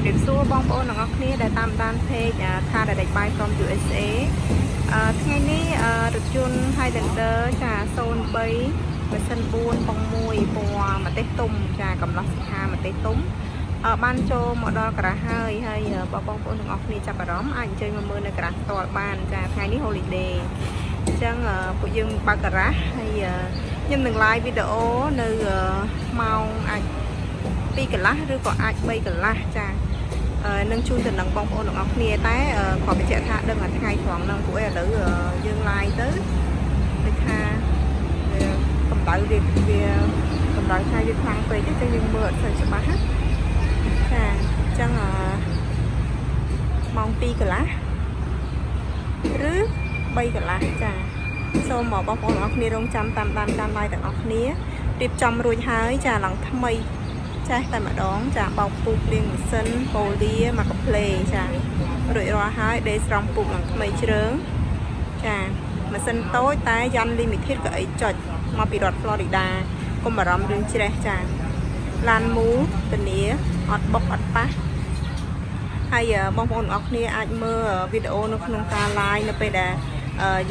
ជំរាបសួរបងប្អូនទាំងអស់គ្នាដែលតាមដាន page Car Direct Buy from USA អឺថ្ងៃនេះរថយន្ត Highlander ចា03ម៉ាស៊ីន4ប៉ុង1ពណ៌ម្ទេសទុំចាកំឡោះសង្ហាម្ទេសទុំអឺបានចូលមកដល់ក្រាស់ហើយហើយបងប្អូនទាំងអស់គ្នាចាប់អារម្មណ៍អាចអញ្ជើញមកមើលនៅក្រាស់ផ្ទាល់បានចាថ្ងៃនេះ holiday អញ្ចឹងពួកយើងបើកក្រាស់ហើយខ្ញុំនឹង live វីដេអូនៅម៉ោងអាច2កន្លះឬក៏អាច3កន្លះចា នឹងជូនទៅនឹងបងប្អូនទាំងអស់គ្នាតែគាត់បញ្ជាក់ថាដឹងតែថ្ងៃត្រង់ហ្នឹងពួកឯងឥឡូវយើង live ទៅដូចថាវាកម្ដៅវាវាកម្ដៅថ្ងៃវាខ្លាំងពេកទេយើងមើលអត់សូវច្បាស់ណាចាអញ្ចឹងម៉ោង2កន្លះឬ3កន្លះចាសូមបងប្អូនទាំងអស់គ្នារងចាំតាមដានតាម live ទាំងអស់គ្នារៀបចំរួចហើយចាឡើងថ្មី ចេះតែម្ដង ចាបោកពូកលាងម៉ាស៊ីនប៉ូលាមកកាផ្លេចារួចរាល់ហើយដេស្រង់ពូកឡើងថ្មីជ្រើងចាម៉ាស៊ីនតូចតែយ៉ាន់ limited ក៏អីចុចមកពីរដ្ឋ Florida កុំបារម្ភរឿងជ្រេះចាឡានមូធានាអត់បុកអត់ប៉ះហើយបងប្អូនអរគ្នាអាចមើលវីដេអូនៅក្នុងការ live នៅពេលដែល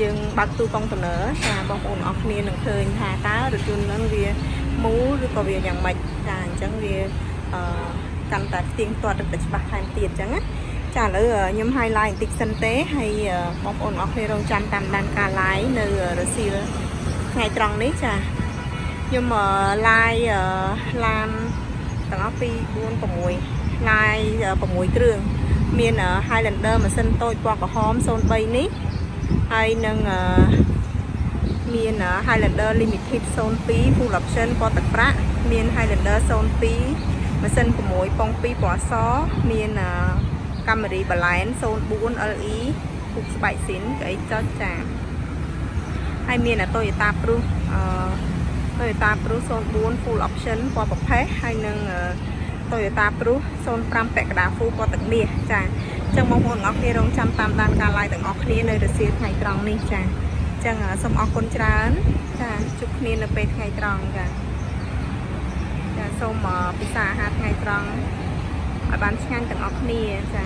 យើងបើកទូកុងតឺន័រចាបងប្អូនអរគ្នានឹងឃើញថាតើរថយន្តហ្នឹងវា មូលឬក៏វាយ៉ាងម៉េចចាអញ្ចឹងវាអឺកាន់តែផ្ទៀងទាត់ទៅច្បាស់ថែមទៀតអញ្ចឹងណាចាឥឡូវខ្ញុំ highlight បន្តិចសិនទេហើយបងប្អូនអរគ្នារងចាំតាមដានការ live នៅរសៀលថ្ងៃត្រង់នេះចាខ្ញុំ live ឡានទាំងអស់ពី4 6 live 6គ្រឿងមាន Highlander ម៉ាស៊ីនតូចពណ៌ក្រហម03នេះហើយនឹង មាន Highlander Limited 02 Full Option ពណ៌ទឹកប្រាក់មាន Highlander 02ម៉ាស៊ីន6ប៉ុង2ពណ៌សមាន Camry Balance 04 LE ពុកស្បែកស៊ីនក្អីចុចចាហើយមាន Toyota Prius អឺ Toyota Prius 04 Full Option ពណ៌ប្រផេះហើយនឹង Toyota Prius 05ពាក់កណ្ដាល Full ពណ៌ទឹកមាសចាអញ្ចឹងបងប្អូនទាំងអស់គ្នារងចាំតាមដានការ live ទាំងអស់គ្នានៅរសៀលថ្ងៃត្រង់នេះចា ចឹងសូមអរគុណច្រើន ចាជួបគ្នានៅពេលថ្ងៃត្រង់ចាចាសូមពិសាអាហារថ្ងៃត្រង់ឲ្យបានឆ្ងាញ់ទាំងអស់គ្នាចា